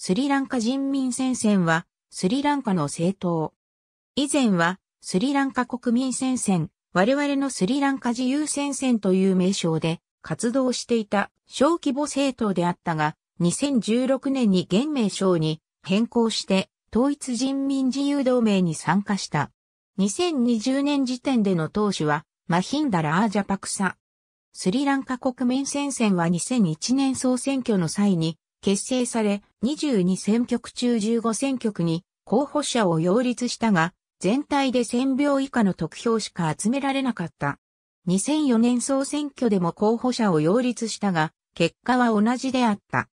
スリランカ人民戦線は、スリランカの政党。以前は、スリランカ国民戦線、我々のスリランカ自由戦線という名称で活動していた小規模政党であったが、2016年に現名称に変更して統一人民自由同盟に参加した。2020年時点での党首はマヒンダ・ラアージャパクサ。スリランカ国民戦線は2001年総選挙の際に結成され22選挙区中15選挙区に候補者を擁立したが、全体で1000票以下の得票しか集められなかった。2004年総選挙でも候補者を擁立したが、結果は同じであった。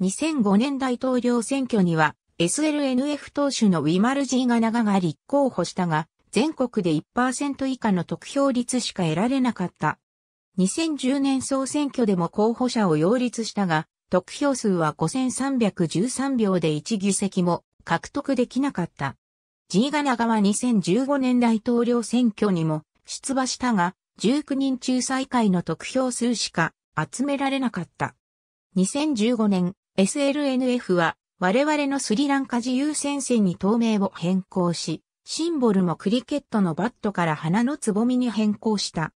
2005年大統領選挙には SLNF 党首のウィマルジーガナガが立候補したが、全国で1%以下の得票率しか得られなかった。2010年総選挙でも候補者を擁立したが、得票数は5313票で1議席も獲得できなかった。ジーガナガは2015年大統領選挙にも出馬したが、19人中最下位の得票数しか集められなかった。2015年、SLNF は我々のスリランカ自由戦線に党名を変更し、シンボルもクリケットのバットから花のつぼみに変更した。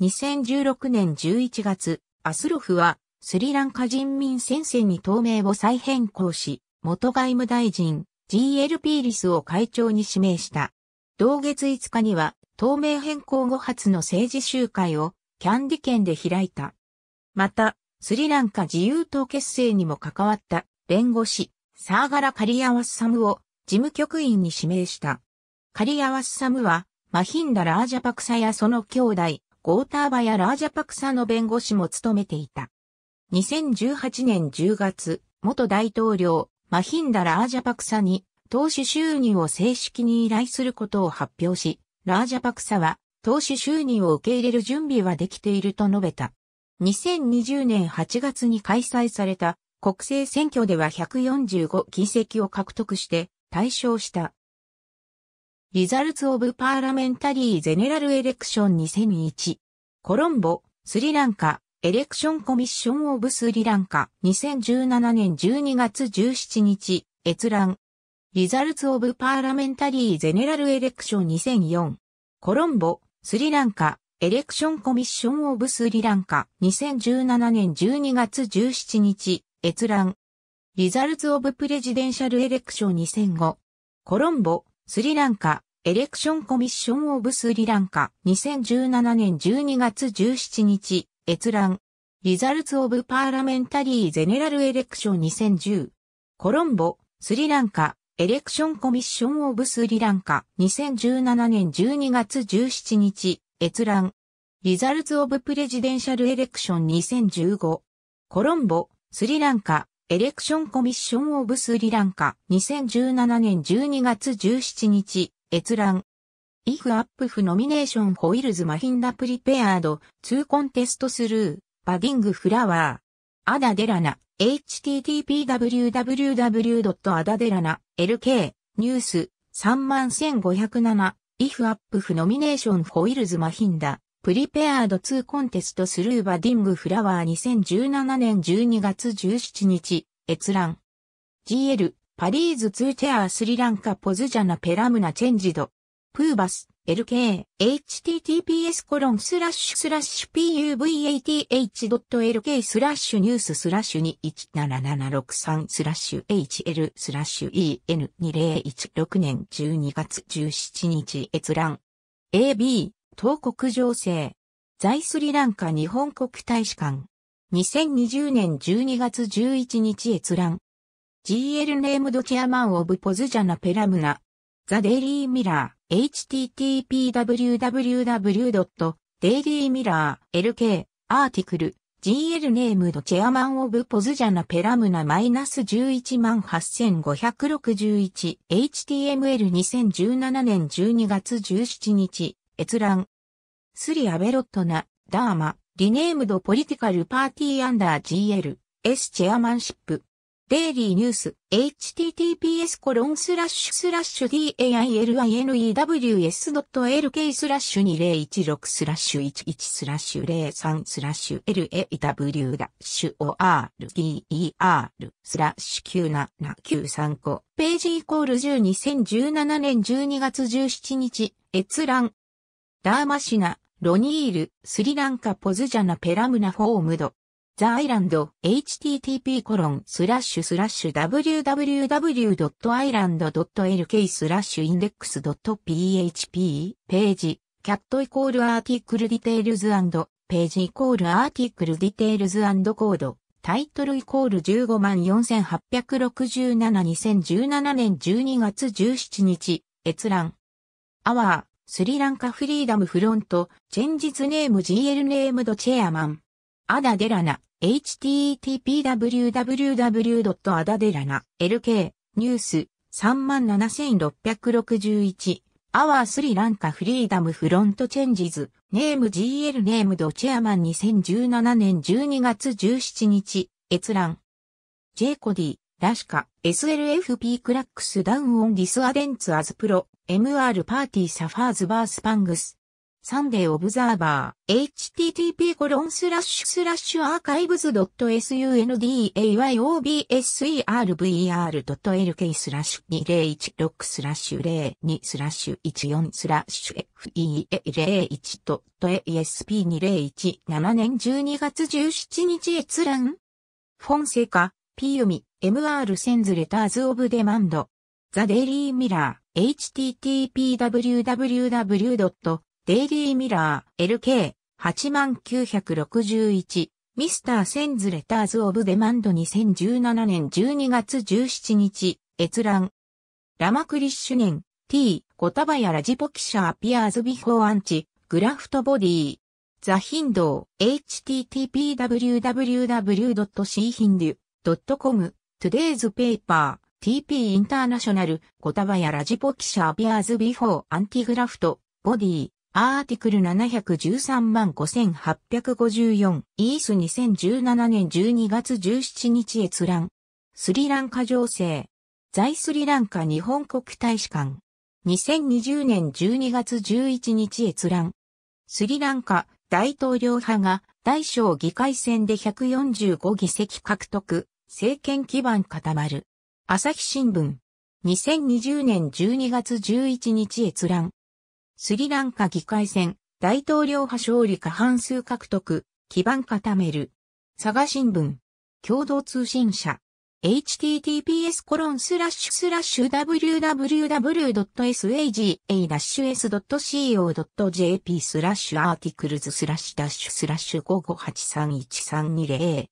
2016年11月、アスロフはスリランカ人民戦線に党名を再変更し、元外務大臣 GLP リスを会長に指名した。同月5日には、党名変更後初の政治集会をキャンディ県で開いた。また、スリランカ自由党結成にも関わった弁護士、サーガラ・カリアワッサムを事務局員に指名した。カリアワッサムは、マヒンダ・ラージャパクサやその兄弟、ゴーターバやラージャパクサの弁護士も務めていた。2018年10月、元大統領、マヒンダ・ラージャパクサに、投資収入を正式に依頼することを発表し、ラージャパクサは、投資収入を受け入れる準備はできていると述べた。2020年8月に開催された国政選挙では145議席を獲得して大勝した。リザルツ・オブ・パーラメンタリー・ゼネラル・エレクション2001コロンボ、スリランカ、エレクションコミッションオブスリランカ2017年12月17日閲覧。リザルツオブパーラメンタリーゼネラルエレクション2004コロンボスリランカ。エレクションコミッションオブスリランカ2017年12月17日閲覧。リザルツオブプレジデンシャルエレクション2005コロンボスリランカ。エレクションコミッションオブスリランカ2017年12月17日。閲覧。リザルツ・オブ・パーラメンタリー・ゼネラル・エレクション2010。コロンボ、スリランカ、エレクション・コミッション・オブ・スリランカ、2017年12月17日、閲覧。Results of Presidential Election 2015。コロンボ、スリランカ、 Election Commission of Sri Lanka、2017年12月17日、閲覧。 If UPFA nomination fails Mahinda prepared, to contest through, Budding Flower。アダデラナ、http www.adaderana、lk、news、31507、 If UPFA nomination fails Mahinda, prepared to contest through Budding Flower 2017年12月17日、閲覧。GL、Peiris to chair Sri Lanka Podujana Peramuna changed。 Puvath、LK、https コロンスラッシュスラッシュ puvath.lk スラッシュニューススラッシュ217763スラッシュ hl スラッシュ en2016 年12月17日閲覧。AB、東国情勢。在スリランカ日本国大使館。2020年12月11日閲覧。GL ネームドチアマンオブポズジャナペラムナ。ザ・デイリー・ミラー。http www.dailymirror.lk アーティクル GL ネームドチェアマンオブポズジャナペラムナマイナス118561 HTML2017 年12月17日閲覧スリアベロットナダーマリネームドポリティカルパーティーアンダー GL S チェアマンシップデイリーニュース、https コロンスラッシュスラッシュ dailinewS.lk スラッシュ2016スラッシュ11スラッシュ03スラッシュ law ダッシュ order スラッシュ97935ページイコール10 2017年12月17日閲覧ダーマシナ、ロニール、 Sri Lanka Podujana Peramuna formed。The Island、http コロンスラッシュスラッシュ www.island.lk スラッシュインデックス .php ページ、キャットイコールアーティクルディテールズページイコールアーティクルディテールズコード、タイトルイコール154,867-2017年12月17日、閲覧。Our、Sri Lanka Freedom Front、changes name GL named chairman。Ada Derana、http www.adadelana、lk、 news、37661、アワースリランカフリーダムフロントチェンジズ、ネーム GL ネームドチェアマン2017年12月17日、閲覧。ジェイコディ、ラシカ、SLFP cracks down on dissidents as pro、MR party suffers birth pangs。Sunday Observer、http コロンスラッシュスラッシュ archives .sundayobserver.lk スラッシュ2016スラッシュ02スラッシュ14スラッシュ FEA01.ASP201 年12月17日閲覧フォンセカ、ピヨミ、MR sends letters of demand。The Daily Mirror、http://www. Http www.dailymirror.lk8961 Mr. sends letters of demand 2017年12月17日、閲覧。ラマクリッシュネン、T、 Gotabaya Rajapaksa appears before anti、graft body。The Hindu、http www.thehindu.com、Today's Paper。TP International、Gotabaya Rajapaksa appears before anti-graft、body、article 713万5854、 ece 2017年12月17日閲覧。スリランカ情勢。在スリランカ日本国大使館。2020年12月11日閲覧。スリランカ大統領派が大小議会選で145議席獲得、政権基盤固まる。朝日新聞。2020年12月11日閲覧。スリランカ議会選、大統領派勝利過半数獲得、基盤固める。佐賀新聞。共同通信社。https コロンスラッシュスラッシュ www.saga-s.co.jp スラッシュ articles スラッシュダッシュスラッシュ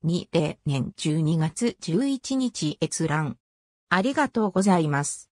5583132020年12月11日閲覧。ありがとうございます。